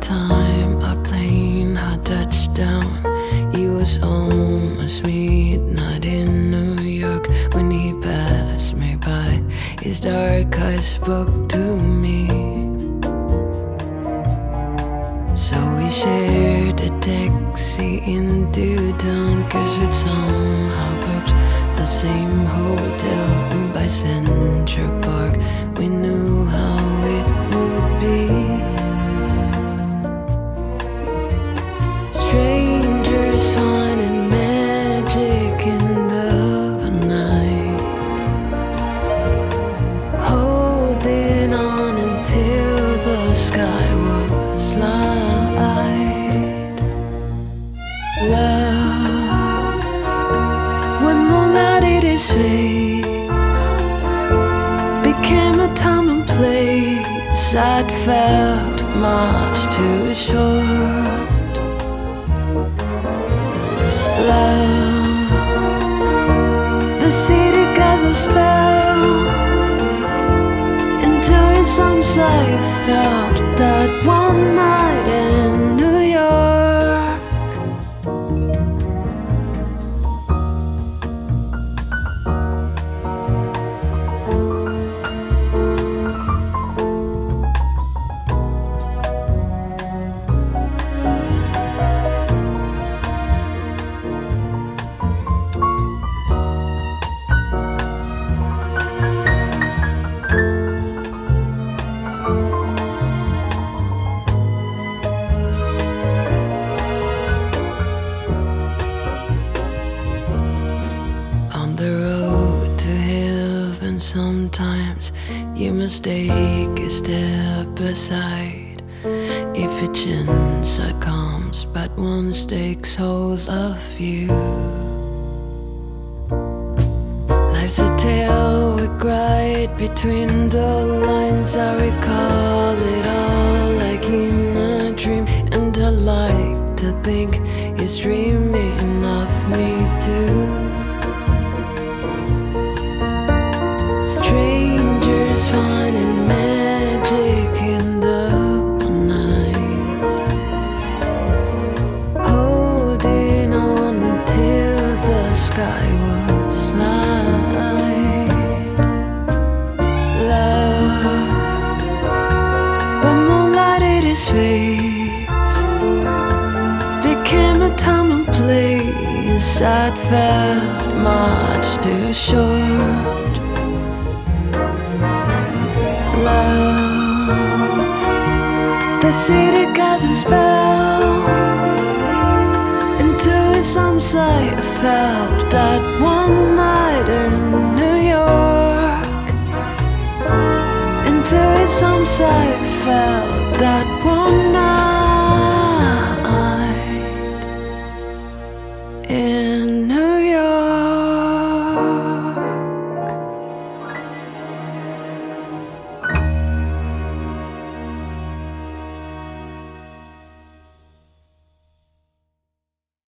time our plane had touched down. It was almost midnight in New York when he passed me by. His dark eyes spoke to me. So we shared a taxi into town, cause we'd somehow booked the same hotel by Central Park. Sky was light. Love, when moonlight hit his face, became a time and place I'd felt much too short. Love, the city has a spell. Arms I felt that one night sometimes you must take a step aside. If a chance comes, but once takes hold of you. Life's a tale we cried between the lines. I recall it all like in a dream, and I like to think he's dreaming of me too. Became a time and place I'd felt much too short love. The city has a spell. Into its arms I felt that one night in New York. Into its arms I felt that one night.